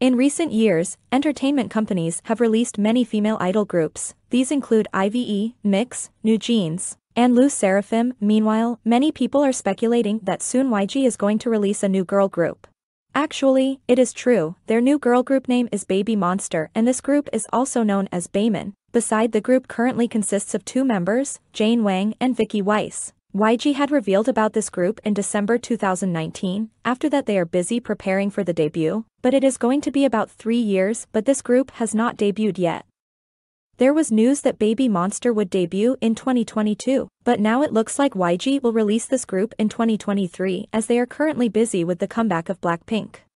In recent years, entertainment companies have released many female idol groups. These include IVE, NMIXX, New Jeans, and LE SSERAFIM. Meanwhile, many people are speculating that soon YG is going to release a new girl group. Actually, it is true, their new girl group name is Baby Monster and this group is also known as Baemin. Beside the group currently consists of two members, Jane Wang and Vicky Weiss. YG had revealed about this group in December 2019, after that they are busy preparing for the debut, but it is going to be about three years but this group has not debuted yet. There was news that Baby Monster would debut in 2022, but now it looks like YG will release this group in 2023 as they are currently busy with the comeback of Blackpink.